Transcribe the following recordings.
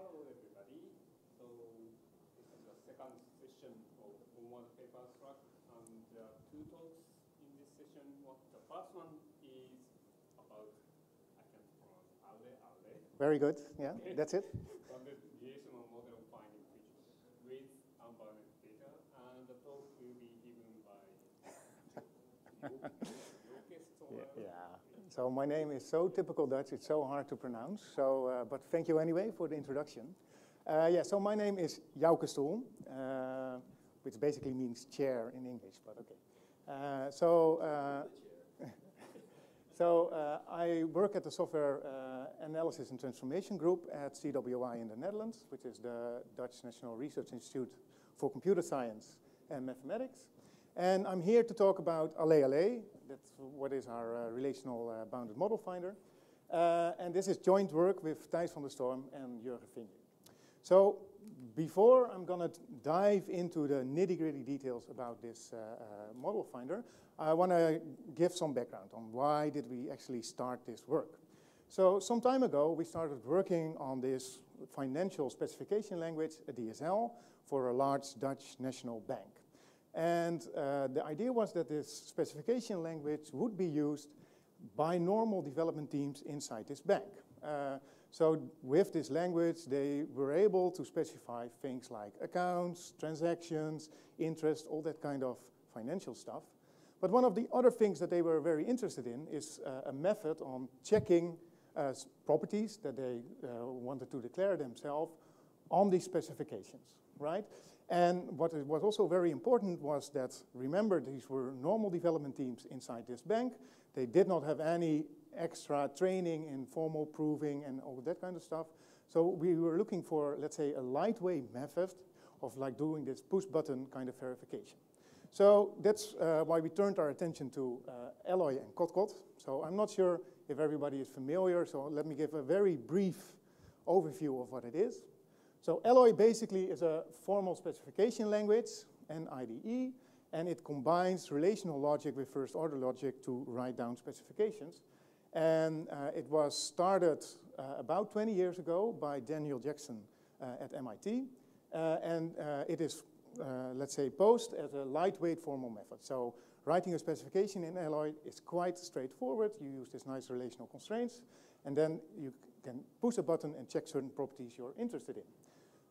Hello everybody. So this is the second session of Track, and there are two talks in this session. The first one is about I can pronounce Aule Aule. Very good. Yeah, that's it. Foundational model finding features with unbounded data, and the talk will be given by Joke Yeah. So my name is so typical Dutch, it's so hard to pronounce. So, uh, but thank you anyway for the introduction. Uh, yeah, so my name is Jouke Stoel, uh, which basically means chair in English, but okay. Uh, so, uh, so uh, I work at the Software uh, Analysis and Transformation Group at CWI in the Netherlands, which is the Dutch National Research Institute for Computer Science and Mathematics. And I'm here to talk about Allee. That's what is our uh, relational uh, bounded model finder. Uh, and this is joint work with Thijs van der Storm and Jurgen Vinju. So before I'm going to dive into the nitty-gritty details about this uh, uh, model finder, I want to give some background on why did we actually start this work. So some time ago, we started working on this financial specification language, a DSL, for a large Dutch national bank. And uh, the idea was that this specification language would be used by normal development teams inside this bank. Uh, so with this language, they were able to specify things like accounts, transactions, interest, all that kind of financial stuff. But one of the other things that they were very interested in is uh, a method on checking uh, properties that they uh, wanted to declare themselves on these specifications, right? And what was also very important was that, remember, these were normal development teams inside this bank. They did not have any extra training in formal proving and all that kind of stuff. So we were looking for, let's say, a lightweight method of like doing this push button kind of verification. So that's uh, why we turned our attention to uh, Alloy and Kodkod. So I'm not sure if everybody is familiar, so let me give a very brief overview of what it is. So Alloy basically is a formal specification language, an IDE, and it combines relational logic with first order logic to write down specifications. And uh, it was started uh, about 20 years ago by Daniel Jackson uh, at MIT. Uh, and uh, it is, uh, let's say, posed as a lightweight formal method. So writing a specification in Alloy is quite straightforward. You use these nice relational constraints, and then you can push a button and check certain properties you're interested in.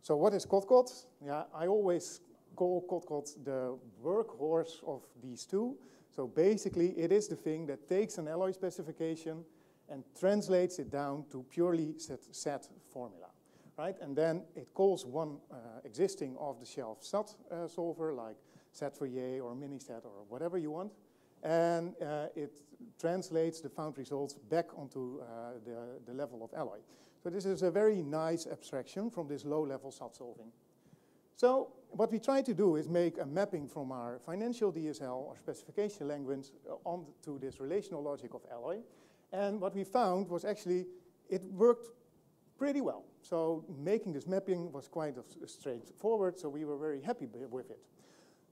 So what is Kodkod? Yeah, I always call Kodkod the workhorse of these two. So basically, it is the thing that takes an alloy specification and translates it down to purely set, set formula, right? And then it calls one uh, existing off-the-shelf SAT uh, solver like SAT4J or MiniSat or whatever you want, and uh, it translates the found results back onto uh, the, the level of alloy. So this is a very nice abstraction from this low-level SAT solving. So what we try to do is make a mapping from our financial DSL or specification language uh, onto this relational logic of Alloy. And what we found was actually it worked pretty well. So making this mapping was quite straightforward, so we were very happy with it.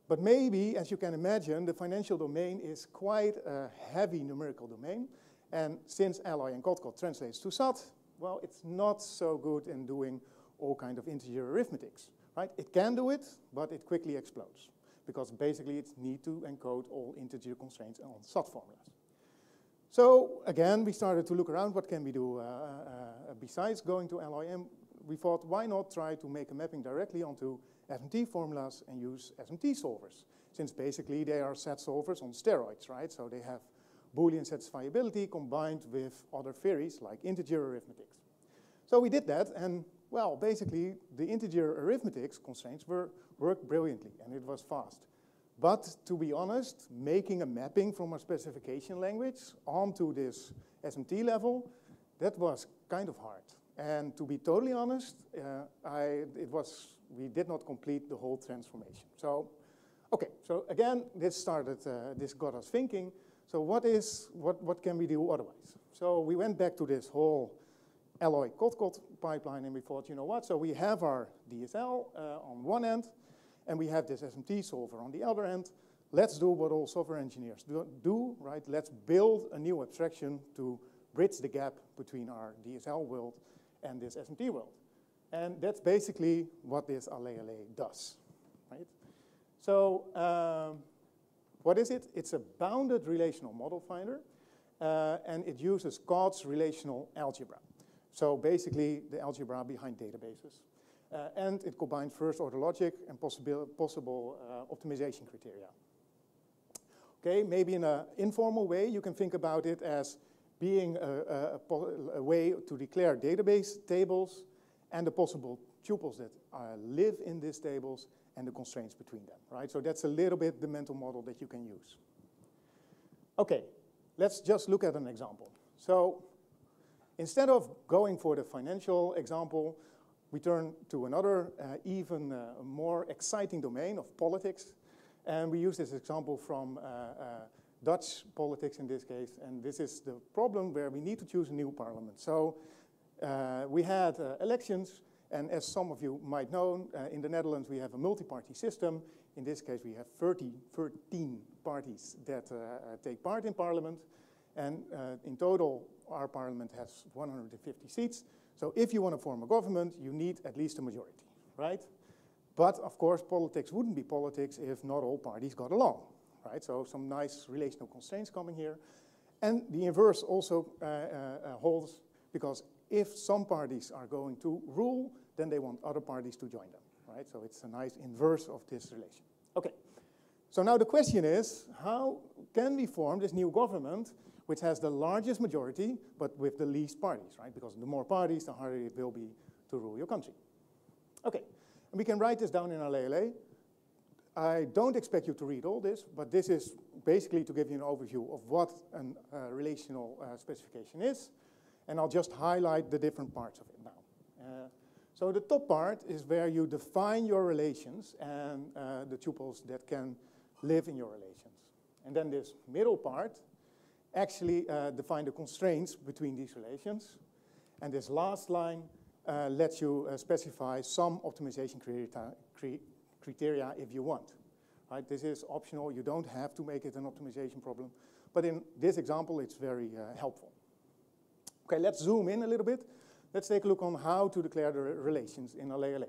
But maybe, as you can imagine, the financial domain is quite a heavy numerical domain. And since Alloy and Kodkod translates to SAT, well, it's not so good in doing all kind of integer arithmetics, right? It can do it, but it quickly explodes because basically it needs to encode all integer constraints on SAT formulas. So again, we started to look around what can we do uh, uh, besides going to and we thought why not try to make a mapping directly onto SMT formulas and use SMT solvers, since basically they are SAT solvers on steroids, right? So they have Boolean satisfiability combined with other theories like integer arithmetics. So we did that, and well, basically the integer arithmetics constraints were worked brilliantly, and it was fast. But to be honest, making a mapping from a specification language onto this SMT level, that was kind of hard. And to be totally honest, uh, I, it was, we did not complete the whole transformation. So, okay, so again, this started, uh, this got us thinking, so what is, what, what can we do otherwise? So we went back to this whole alloy Kodkod pipeline and we thought, you know what, so we have our DSL uh, on one end and we have this SMT solver on the other end. Let's do what all software engineers do, right? Let's build a new abstraction to bridge the gap between our DSL world and this SMT world. And that's basically what this AlleAlle does, right? So um, what is it? It's a bounded relational model finder, uh, and it uses Codd's relational algebra. So basically, the algebra behind databases. Uh, and it combines first-order logic and possible, possible uh, optimization criteria. Okay, maybe in an informal way, you can think about it as being a, a, a way to declare database tables and the possible tuples that uh, live in these tables and the constraints between them, right? So that's a little bit the mental model that you can use. Okay, let's just look at an example. So instead of going for the financial example, we turn to another uh, even uh, more exciting domain of politics. And we use this example from uh, uh, Dutch politics in this case. And this is the problem where we need to choose a new parliament. So uh, we had uh, elections. And as some of you might know, in the Netherlands, we have a multi-party system. In this case, we have 30, 13 parties that take part in parliament. And in total, our parliament has 150 seats. So if you want to form a government, you need at least a majority, right? But of course, politics wouldn't be politics if not all parties got along, right? So some nice relational constraints coming here. And the inverse also uh, uh, uh, holds because if some parties are going to rule, then they want other parties to join them, right? So it's a nice inverse of this relation. Okay, so now the question is, how can we form this new government which has the largest majority, but with the least parties, right? Because the more parties, the harder it will be to rule your country. Okay, and we can write this down in AlleAlle. I don't expect you to read all this, but this is basically to give you an overview of what a uh, relational uh, specification is, and I'll just highlight the different parts of it now. Uh, so the top part is where you define your relations and uh, the tuples that can live in your relations. And then this middle part actually uh, define the constraints between these relations. And this last line uh, lets you uh, specify some optimization criteria, if you want. Right? This is optional. You don't have to make it an optimization problem. But in this example, it's very helpful. Okay, let's zoom in a little bit. Let's take a look on how to declare the relations in AlleAlle.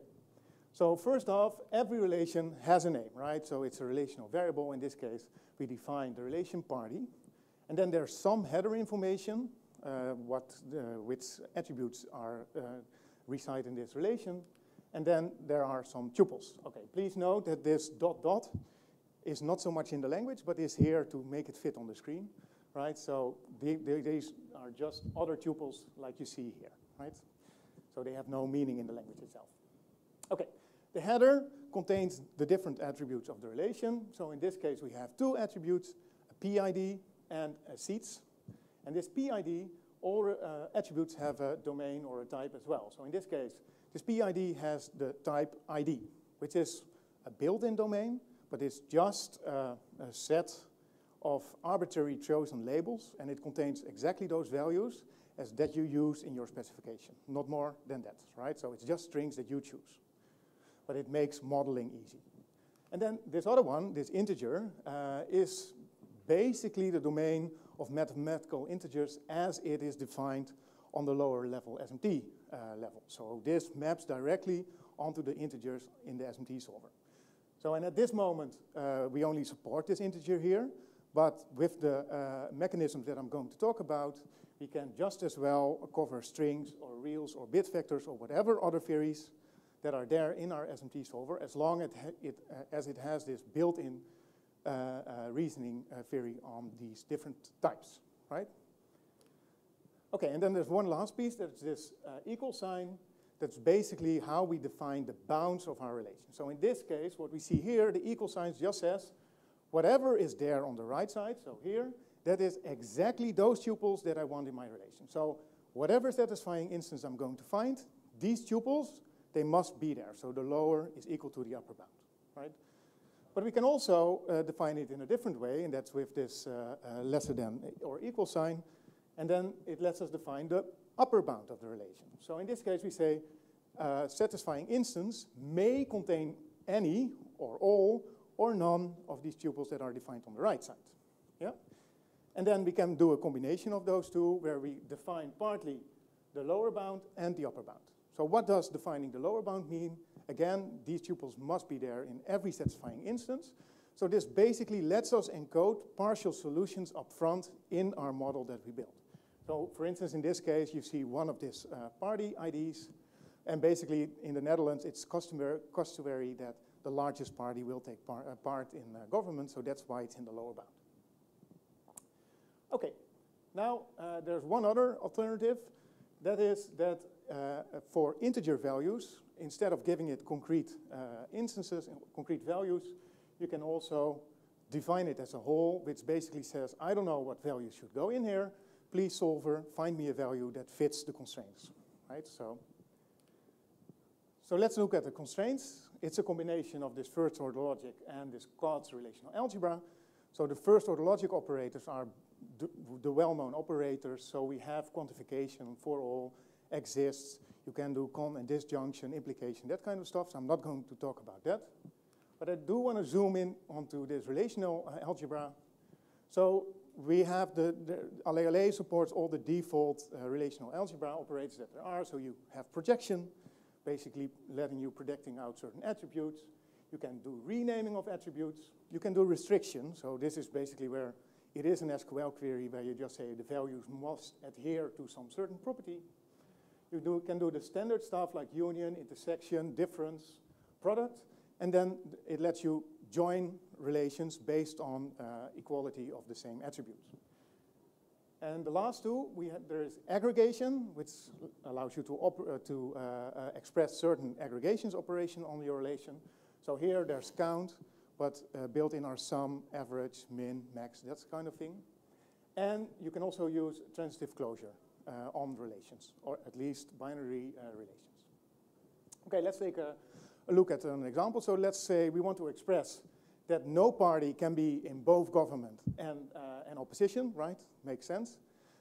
So first off, every relation has a name, right? So it's a relational variable. In this case, we define the relation party. And then there's some header information, uh, what the, which attributes are uh, reside in this relation. And then there are some tuples. Okay, please note that this dot dot is not so much in the language, but is here to make it fit on the screen, right? So they, they, these are just other tuples like you see here, right? So they have no meaning in the language itself. Okay, the header contains the different attributes of the relation. So in this case, we have two attributes, a PID and uh, seats. And this PID, all uh, attributes have a domain or a type as well. So in this case, this PID has the type ID, which is a built-in domain, but it's just uh, a set of arbitrary chosen labels, and it contains exactly those values as that you use in your specification, not more than that, right? So it's just strings that you choose, but it makes modeling easy. And then this other one, this integer, uh, is basically the domain of mathematical integers as it is defined on the lower level SMT uh, level. So this maps directly onto the integers in the SMT solver. So and at this moment, uh, we only support this integer here, but with the uh, mechanisms that I'm going to talk about, we can just as well cover strings or reals or bit vectors or whatever other theories that are there in our SMT solver as long as it, uh, as it has this built-in Uh, uh, reasoning uh, theory on these different types, right? Okay, and then there's one last piece, that's this uh, equal sign. That's basically how we define the bounds of our relation. So in this case, what we see here, the equal sign just says, whatever is there on the right side, so here, that is exactly those tuples that I want in my relation. So whatever satisfying instance I'm going to find, these tuples, they must be there. So the lower is equal to the upper bound, right? But we can also uh, define it in a different way, and that's with this uh, uh, lesser than or equal sign. And then it lets us define the upper bound of the relation. So in this case, we say uh, satisfying instance may contain any or all or none of these tuples that are defined on the right side. Yeah? And then we can do a combination of those two where we define partly the lower bound and the upper bound. So what does defining the lower bound mean? Again, these tuples must be there in every satisfying instance. So this basically lets us encode partial solutions up front in our model that we built. So for instance, in this case, you see one of these uh, party IDs. And basically, in the Netherlands, it's customary, customary that the largest party will take par uh, part in uh, government, so that's why it's in the lower bound. Okay, now uh, there's one other alternative. That is that for integer values, instead of giving it concrete uh, instances and concrete values, you can also define it as a whole, which basically says, I don't know what value should go in here. Please, solver, find me a value that fits the constraints, right? So, so let's look at the constraints. It's a combination of this first order logic and this Codd's relational algebra. So the first order logic operators are the well-known operators. So we have quantification for all exists. You can do con and disjunction, implication, that kind of stuff. So I'm not going to talk about that. But I do want to zoom in onto this relational uh, algebra. So we have the, the AlleAlle supports all the default uh, relational algebra operators that there are. So you have projection, basically letting you projecting out certain attributes. You can do renaming of attributes. You can do restriction. So this is basically where it is an SQL query where you just say the values must adhere to some certain property. You do, can do the standard stuff like union, intersection, difference, product, and then it lets you join relations based on uh, equality of the same attributes. And the last two, we there is aggregation, which allows you to, uh, to uh, uh, express certain aggregations operation on your relation. So here there's count, but uh, built in are sum, average, min, max, that kind of thing. And you can also use transitive closure uh, on relations, or at least binary uh, relations. Okay, let's take a, a look at an example. So let's say we want to express that no party can be in both government and, uh, and opposition, right? Makes sense.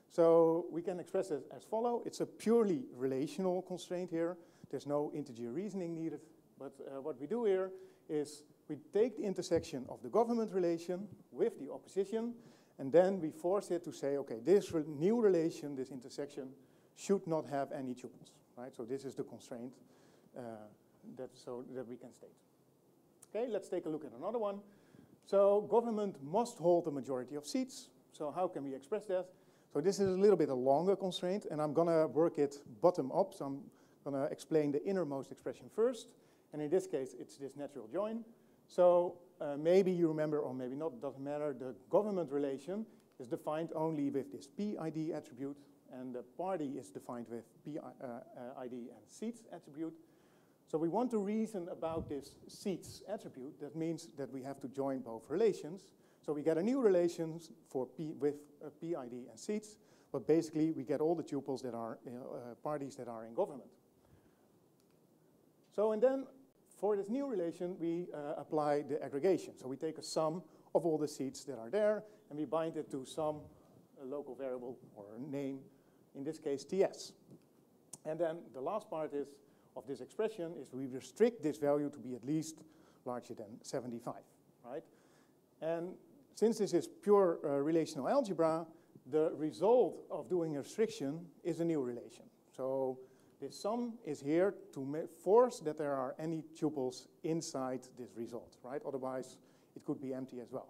So we can express it as follow. It's a purely relational constraint here. There's no integer reasoning needed. But uh, what we do here is we take the intersection of the government relation with the opposition, and then we force it to say, okay, this re new relation, this intersection, should not have any tuples, right? So this is the constraint. Uh, that, so that we can state. Okay, let's take a look at another one. So government must hold a majority of seats. So how can we express that? So this is a little bit a longer constraint, and I'm going to work it bottom up. So I'm going to explain the innermost expression first. And in this case, it's this natural join. So uh, maybe you remember, or maybe not, doesn't matter. The government relation is defined only with this PID attribute, and the party is defined with PID uh, uh, and seats attribute. So we want to reason about this seats attribute. That means that we have to join both relations. So we get a new relation for P with uh, PID and seats, but basically we get all the tuples that are uh, parties that are in government. So and then for this new relation, we uh, apply the aggregation. So we take a sum of all the seats that are there, and we bind it to some local variable or name, in this case TS. And then the last part is of this expression is we restrict this value to be at least larger than 75, right? And since this is pure uh, relational algebra, the result of doing a restriction is a new relation. So this sum is here to force that there are any tuples inside this result, right? Otherwise, it could be empty as well.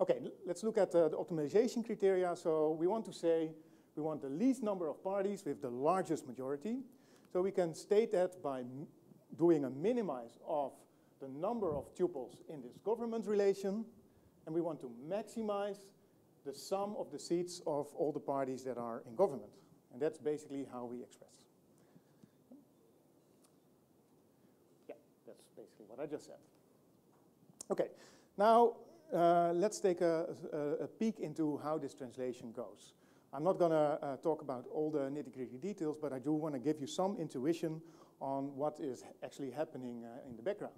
Okay, let's look at uh, the optimization criteria. So we want to say we want the least number of parties with the largest majority. So we can state that by doing a minimize of the number of tuples in this government relation, and we want to maximize the sum of the seats of all the parties that are in government. And that's basically how we express. Yeah, that's basically what I just said. Okay, now uh, let's take a, a, a peek into how this translation goes. I'm not going to uh, talk about all the nitty-gritty details, but I do want to give you some intuition on what is actually happening uh, in the background.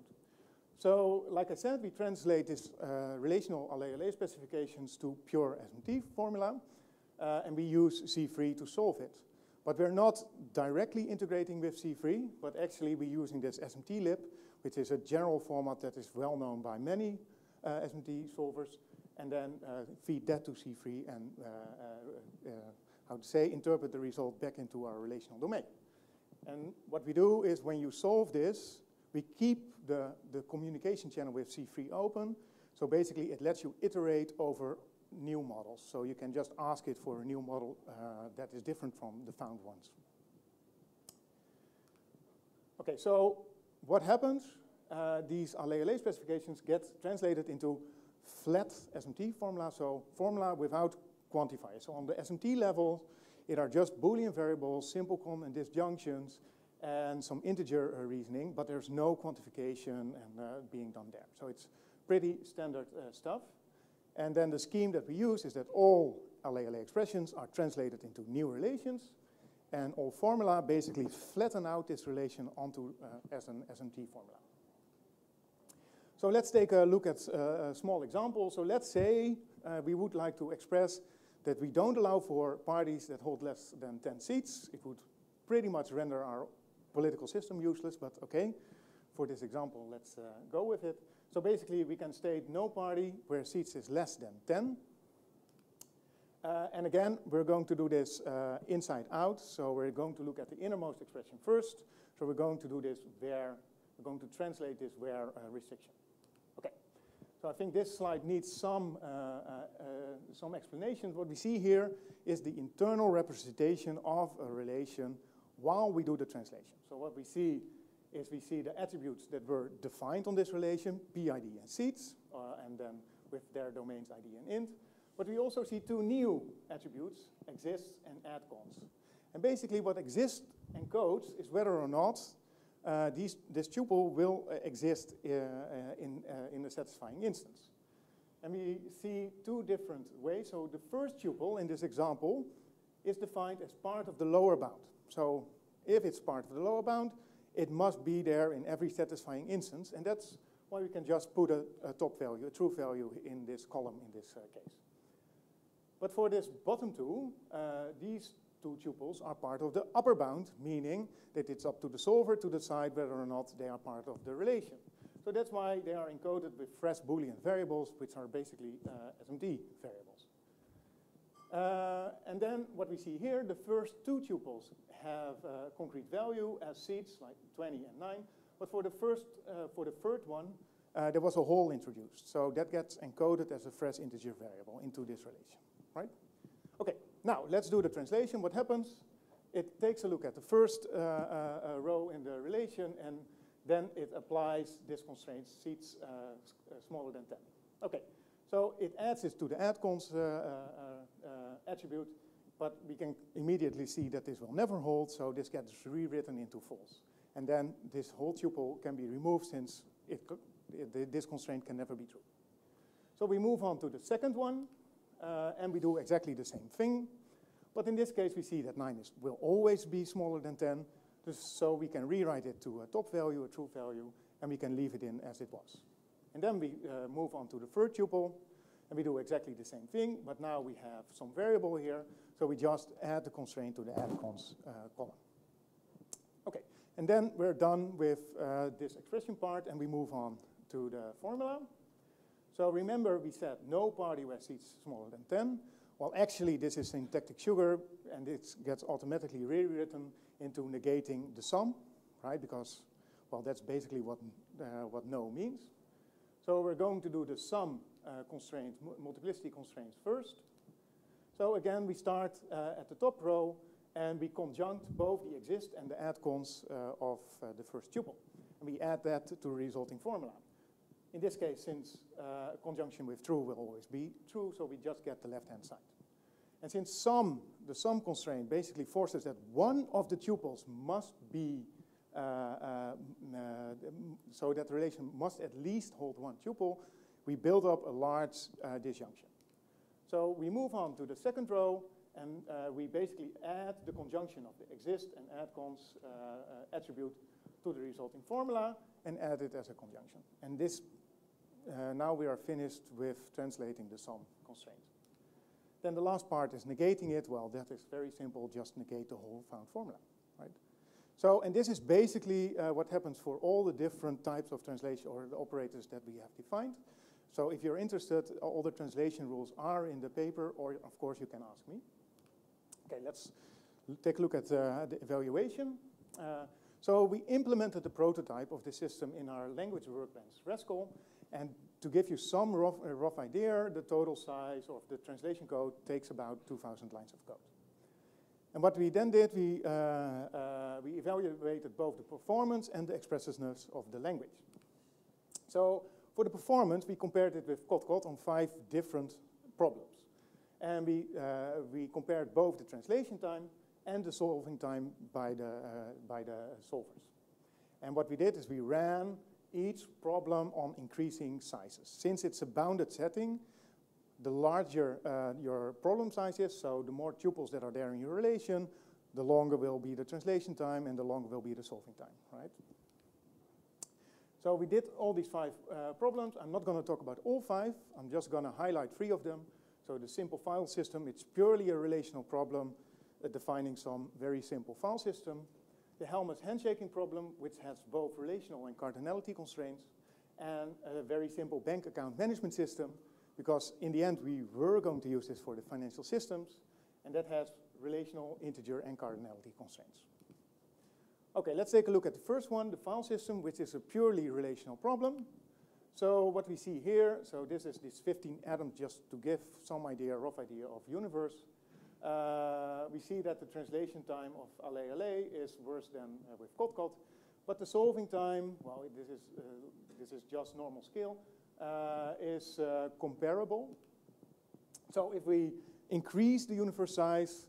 So, like I said, we translate this uh, relational ALE specifications to pure SMT formula, uh, and we use Z3 to solve it. But we're not directly integrating with Z3, but actually we're using this SMT-lib, which is a general format that is well known by many uh, SMT solvers, and then uh, feed that to Z3 and, uh, uh, how to say, interpret the result back into our relational domain. And what we do is when you solve this, we keep the, the communication channel with Z3 open. So basically, it lets you iterate over new models. So you can just ask it for a new model uh, that is different from the found ones. Okay, so what happens? Uh, these ALE specifications get translated into flat SMT formula, so formula without quantifiers. So on the SMT level, it are just Boolean variables, simple con and disjunctions, and some integer uh, reasoning, but there's no quantification and uh, being done there. So it's pretty standard uh, stuff. And then the scheme that we use is that all ALE expressions are translated into new relations, and all formula basically flatten out this relation onto uh, as an SMT formula. So let's take a look at uh, a small example. So let's say uh, we would like to express that we don't allow for parties that hold less than 10 seats. It would pretty much render our political system useless, but okay. For this example, let's uh, go with it. So basically, we can state no party where seats is less than 10. Uh, and again, we're going to do this uh, inside out. So we're going to look at the innermost expression first. So we're going to do this where, we're going to translate this where uh, restriction. Okay. So I think this slide needs some, uh, uh, some explanation. What we see here is the internal representation of a relation while we do the translation. So what we see is we see the attributes that were defined on this relation, PID and seats, uh, and then with their domains ID and int. But we also see two new attributes, exists and add cons. And basically what exists encodes is whether or not uh, these, this tuple will uh, exist uh, uh in, uh, in a satisfying instance. And we see two different ways. So the first tuple in this example is defined as part of the lower bound. So if it's part of the lower bound, it must be there in every satisfying instance, and that's why we can just put a, a top value, a true value in this column in this uh, case. But for this bottom two, uh, these two tuples are part of the upper bound, meaning that it's up to the solver to decide whether or not they are part of the relation. So that's why they are encoded with fresh Boolean variables, which are basically uh, SMT variables. Uh, and then what we see here, the first two tuples have a concrete value as seeds, like 20 and 9. But for the first, uh, for the third one, uh, there was a hole introduced. So that gets encoded as a fresh integer variable into this relation, right? Okay, now let's do the translation. What happens? It takes a look at the first uh, uh, uh row in the relation, and then it applies this constraint, uh, smaller than 10. Okay, so it adds it to the add-cons uh, uh, uh, attribute, but we can immediately see that this will never hold, so this gets rewritten into false. And then this whole tuple can be removed since it, it, this constraint can never be true. So we move on to the second one, uh, and we do exactly the same thing. But in this case, we see that 9 is, will always be smaller than 10, so we can rewrite it to a top value, a true value, and we can leave it in as it was. And then we uh, move on to the third tuple, and we do exactly the same thing, but now we have some variable here, so we just add the constraint to the add cons uh, column. Okay, and then we're done with uh, this expression part, and we move on to the formula. So remember we said no party where seats smaller than 10. Well, actually, this is syntactic sugar, and it gets automatically rewritten into negating the sum, right? Because, well, that's basically what, uh, what no means. So we're going to do the sum uh, constraint, multiplicity constraints first. So again, we start uh, at the top row, and we conjunct both the exist and the add cons uh, of uh, the first tuple. And we add that to the resulting formula. In this case, since uh, conjunction with true will always be true, so we just get the left-hand side. And since sum, the sum constraint basically forces that one of the tuples must be so that relation must at least hold one tuple, we build up a large uh, disjunction. So we move on to the second row, and uh, we basically add the conjunction of the exist and add cons uh, uh, attribute to the resulting formula and add it as a conjunction. And this, uh, now we are finished with translating the sum constraint. Then the last part is negating it. Well, that is very simple. Just negate the whole found formula? So, and this is basically uh, what happens for all the different types of translation or the operators that we have defined. So if you're interested, all the translation rules are in the paper, or of course you can ask me. Okay, let's take a look at uh, the evaluation. Uh, so we implemented the prototype of the system in our language workbench, Rascal, and to give you some rough, uh, rough idea, the total size of the translation code takes about 2,000 lines of code. And what we then did, we, uh, uh, we evaluated both the performance and the expressiveness of the language. So for the performance, we compared it with Kodkod on five different problems. And we, uh, we compared both the translation time and the solving time by the, by the solvers. And what we did is we ran each problem on increasing sizes. Since it's a bounded setting, the larger uh, your problem size is, so the more tuples that are there in your relation, the longer will be the translation time and the longer will be the solving time, right? So we did all these five uh, problems. I'm not going to talk about all five. I'm just going to highlight three of them. So the simple file system, it's purely a relational problem uh, defining some very simple file system. The Halmos handshaking problem, which has both relational and cardinality constraints. And a very simple bank account management system, because in the end we were going to use this for the financial systems, and that has relational, integer, and cardinality constraints. Okay, let's take a look at the first one, the file system, which is a purely relational problem. So what we see here, so this is this 15 atoms just to give some idea, rough idea of universe. Uh, we see that the translation time of AlleAlle is worse than uh, with Kodkod, but the solving time, well, this is, uh, this is just normal scale, is uh, comparable. So if we increase the universe size,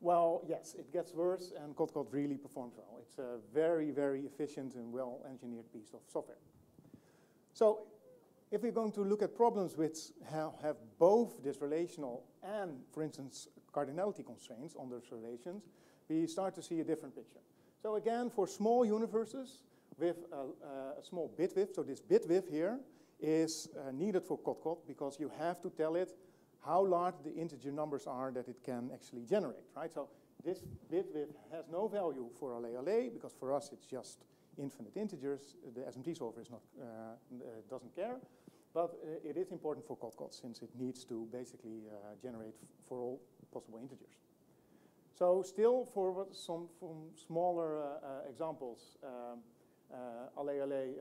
well, yes, it gets worse, and Kodkod really performs well. It's a very, very efficient and well-engineered piece of software. So if we're going to look at problems which have, have both this relational and, for instance, cardinality constraints on those relations, we start to see a different picture. So again, for small universes with a, a small bit width, so this bit width here is uh, needed for Kodkod because you have to tell it how large the integer numbers are that it can actually generate, right? So this bit width has no value for Ale because for us it's just infinite integers. The SMT solver is not, uh, uh, doesn't care. But uh, it is important for Kodkod since it needs to basically uh, generate for all possible integers. So still for some from smaller uh, uh, examples, um, AlleAlle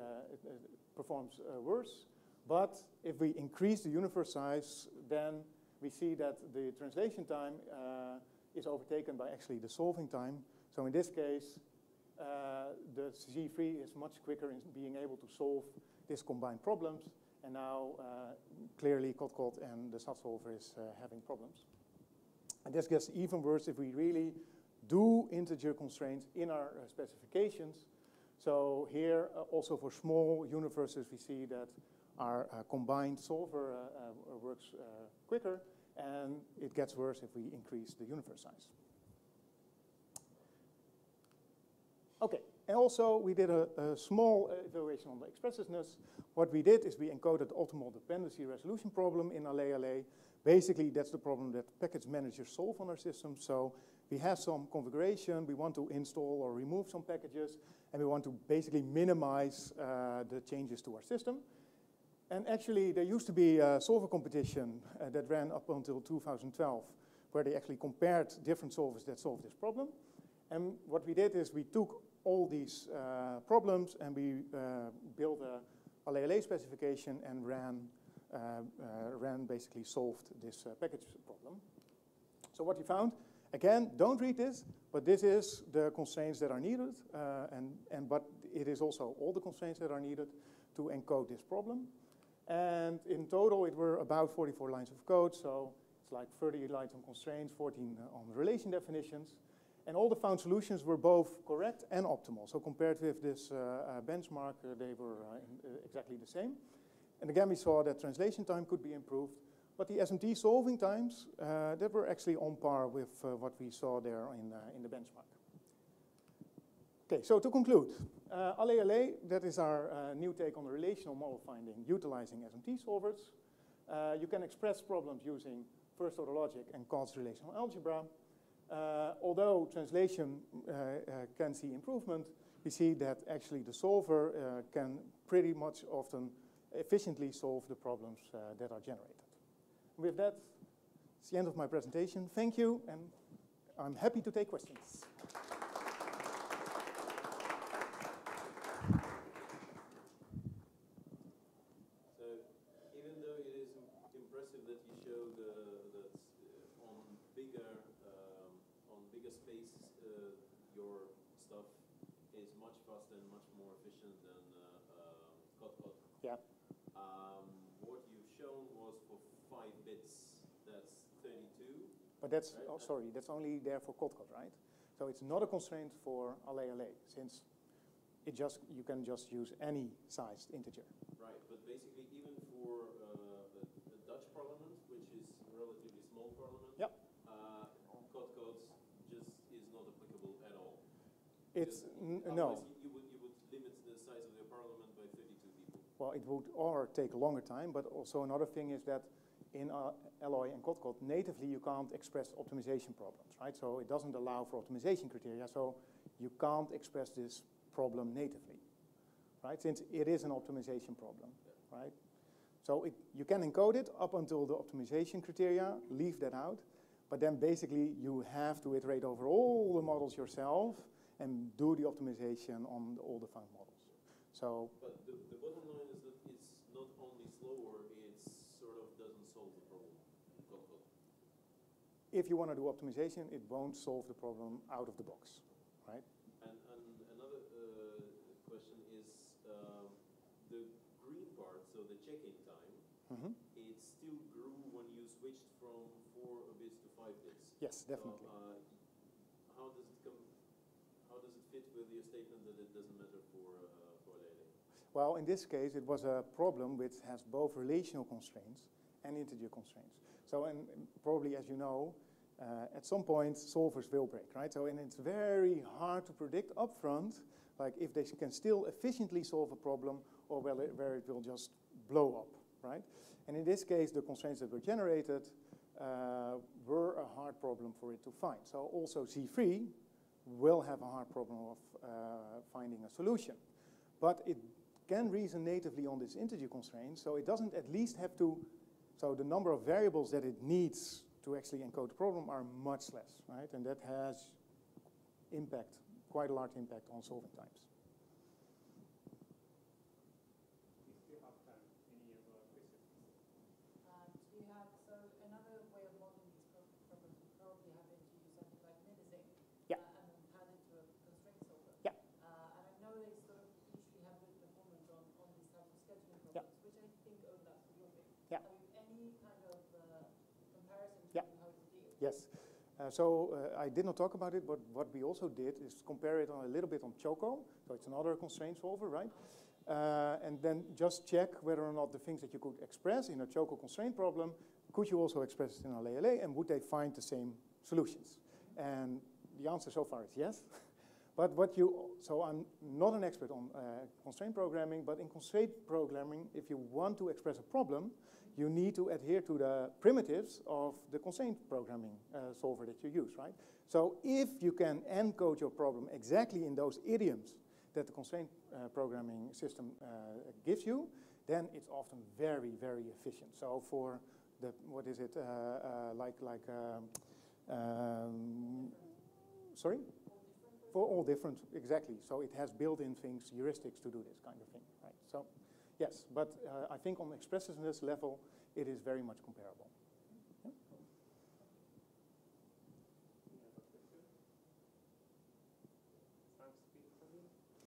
performs worse. But if we increase the universe size, then we see that the translation time uh, is overtaken by actually the solving time. So in this case, uh, the Z3 is much quicker in being able to solve these combined problems. And now, uh, clearly, Kodkod and the solver is uh, having problems. And this gets even worse if we really do integer constraints in our uh, specifications. So here, uh, also for small universes, we see that our uh, combined solver uh, works quicker, and it gets worse if we increase the universe size. Okay, and also we did a, a, small evaluation on the expressiveness. What we did is we encoded the optimal dependency resolution problem in Ale. Basically, that's the problem that package managers solve on our system. So we have some configuration, we want to install or remove some packages, and we want to basically minimize uh, the changes to our system. And actually, there used to be a solver competition uh, that ran up until 2012, where they actually compared different solvers that solved this problem. And what we did is we took all these uh, problems and we uh, built a, a LLA specification and ran, uh, uh, ran basically solved this package problem. So what we found, again, don't read this, but this is the constraints that are needed, and, and but it is also all the constraints that are needed to encode this problem. And in total, it were about 44 lines of code. So it's like 30 lines on constraints, 14 on relation definitions. And all the found solutions were both correct and optimal. So compared with this uh, uh, benchmark, uh, they were uh, in, uh, exactly the same. And again, we saw that translation time could be improved. But the SMT solving times, uh, they were actually on par with what we saw there in, in the benchmark. Okay, so to conclude, uh, ALE that is our uh, new take on the relational model finding utilizing SMT solvers. Uh, you can express problems using first order logic and Codd's relational algebra. Uh, although translation uh, uh, can see improvement, we see that actually the solver uh, can pretty much often efficiently solve the problems that are generated. With that, it's the end of my presentation. Thank you, and I'm happy to take questions. But that's, oh, sorry, that's only there for Kodkod, right? So it's not a constraint for ALE since it just, you can just use any sized integer. Right, but basically even for uh, a, Dutch parliament, which is a relatively small parliament, yep. uh, Kodkod just is not applicable at all. It's, no. You would, you would limit the size of your parliament by 32 people. Well, it would or take a longer time, but also another thing is that in uh, Alloy and Kodkod, natively you can't express optimization problems, right? So it doesn't allow for optimization criteria, so you can't express this problem natively, right? Since it is an optimization problem, right? So it, you can encode it up until the optimization criteria, leave that out, but then basically you have to iterate over all the models yourself and do the optimization on all the found models. So, but the, the bottom line is that it's not only slower, if you want to do optimization, it won't solve the problem out of the box, right? And, and another uh, question is um, the green part, so the check-in time, mm -hmm. it still grew when you switched from four bits to five bits. Yes, definitely. So, uh, how does it come? How does it fit with your statement that it doesn't matter for uh? Well, in this case, it was a problem which has both relational constraints and integer constraints. So, and probably as you know, uh, at some point solvers will break, right? So, and it's very hard to predict upfront, like if they can still efficiently solve a problem or whether, where it will just blow up, right? And in this case, the constraints that were generated uh, were a hard problem for it to find. So also Z3 will have a hard problem of uh, finding a solution. But it can reason natively on this integer constraint, so it doesn't at least have to so the number of variables that it needs to actually encode the problem are much less, right? And that has impact, quite a large impact on solving times. Yes. Uh, so uh, I did not talk about it, but what we also did is compare it on a little bit on Choco. So it's another constraint solver, right? Uh, and then just check whether or not the things that you could express in a Choco constraint problem, could you also express it in a LALA, and would they find the same solutions? And the answer so far is yes. but what you, so I'm not an expert on uh, constraint programming, but in constraint programming, if you want to express a problem, you need to adhere to the primitives of the constraint programming uh, solver that you use, right? So if you can encode your problem exactly in those idioms that the constraint uh, programming system uh, gives you, then it's often very, very efficient. So for the, what is it, uh, uh, like, like um, um, sorry? For all different, exactly. So it has built-in things, heuristics to do this kind of thing, right? So. Yes, but uh, I think on expressiveness level, it is very much comparable.